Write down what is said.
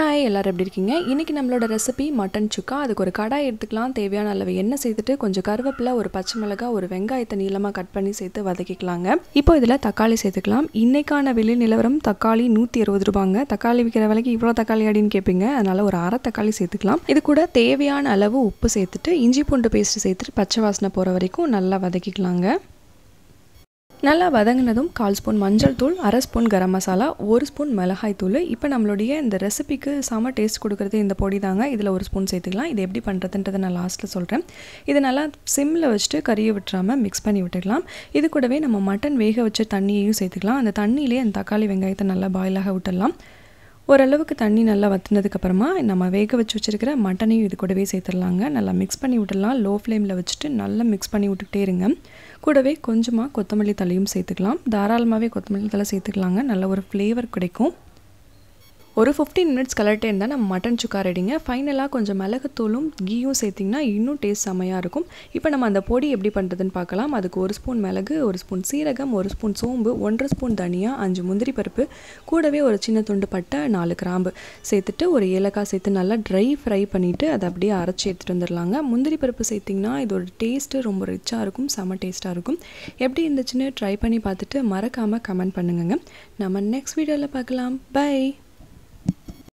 Hi எல்லோரும் எப்படி இருக்கீங்க? இன்றைக்கி நம்மளோட ரெசிபி மட்டன் சுக்கா. அதுக்கு ஒரு கடாய் எடுத்துக்கலாம். தேவையான அளவு எண்ணெய் சேர்த்துட்டு கொஞ்சம் கருவேப்பிலை ஒரு பச்சை மிளகாய் ஒரு வெங்காயத்தை நீளமாக கட் பண்ணி சேர்த்து வதக்கிக்கலாங்க. இப்போ இதில் தக்காளி சேர்த்துக்கலாம். இன்றைக்கான வெளி நிலவரம் தக்காளி நூற்றி இருபது ரூபாங்க. தக்காளி விற்கிற விலைக்கு இவ்வளோ தக்காளி அப்படின்னு கேட்பீங்க அதனால் ஒரு அரை தக்காளி சேர்த்துக்கலாம். இது கூட தேவையான அளவு உப்பு சேர்த்துட்டு இஞ்சி பூண்டு பேஸ்ட் சேர்த்துட்டு பச்சை வாசனை போகிற வரைக்கும் நல்லா வதக்கிக்கலாங்க. நல்லா வதங்கினதும் கால் ஸ்பூன் மஞ்சள் தூள் அரை ஸ்பூன் கரம் மசாலா ஒரு ஸ்பூன் மிளகாய் தூள். இப்போ நம்மளுடைய இந்த ரெசிபிக்கு செம டேஸ்ட் கொடுக்குறது இந்த பொடி தாங்க. இதில் ஒரு ஸ்பூன் சேர்த்துக்கலாம். இது எப்படி பண்ணுறதுன்றதை நான் லாஸ்ட்டில் சொல்கிறேன் இது நல்லா சிம்மில் வச்சுட்டு கறியை விட்டுறாமல் மிக்ஸ் பண்ணி விட்டுக்கலாம் இது கூடவே நம்ம மட்டன் வேக வச்ச தண்ணியையும் சேர்த்துக்கலாம். அந்த தண்ணியிலே அந்த தக்காளி வெங்காயத்தை நல்லா பாயிலாக விட்டுடலாம். ஓரளவுக்கு தண்ணி நல்லா வத்துனதுக்கப்புறமா நம்ம வேக வச்சு வச்சுருக்கிற மட்டனையும் இது கூடவே சேர்த்துடலாங்க. நல்லா மிக்ஸ் பண்ணி விட்டுடலாம். லோ ஃப்ளேமில் வச்சுட்டு நல்லா மிக்ஸ் பண்ணி விட்டுக்கிட்டே இருங்க. கூடவே கொஞ்சமாக கொத்தமல்லி தலையும் சேர்த்துக்கலாம். தாராளமாகவே கொத்தமல்லி தலை சேர்த்துக்கலாங்க. நல்ல ஒரு ஃப்ளேவர் கிடைக்கும். ஒரு ஃபிஃப்டீன் மினிட்ஸ் கலர்ட்டே இருந்தால் நம்ம மட்டன் சுக்கா ரெடிங்க ஃபைனலாக கொஞ்சம் மிளகுத்தூளும் கீயும் சேர்த்திங்கன்னா இன்னும் டேஸ்ட் செம்மையாக இருக்கும். இப்போ நம்ம அந்த பொடி எப்படி பண்ணுறதுன்னு பார்க்கலாம். அதுக்கு ஒரு ஸ்பூன் மிளகு ஒரு ஸ்பூன் சீரகம் ஒரு ஸ்பூன் சோம்பு ஒன்றரை ஸ்பூன் தனியா அஞ்சு முந்திரி பருப்பு கூடவே ஒரு சின்ன துண்டு பட்டை நாலு கிராம்பு சேர்த்துட்டு ஒரு ஏலக்காய் சேர்த்து நல்லா ட்ரை ஃப்ரை பண்ணிவிட்டு அதை அப்படியே அரைச்சி எடுத்துகிட்டு வந்துடலாங்க. முந்திரி பருப்பு சேர்த்திங்கன்னா இதோட டேஸ்ட்டு ரொம்ப ரிச்சாக இருக்கும் செம்ம டேஸ்ட்டாக இருக்கும். எப்படி இருந்துச்சுன்னு ட்ரை பண்ணி பார்த்துட்டு மறக்காமல் கமெண்ட் பண்ணுங்க நம்ம நெக்ஸ்ட் வீடியோவில் பார்க்கலாம். பை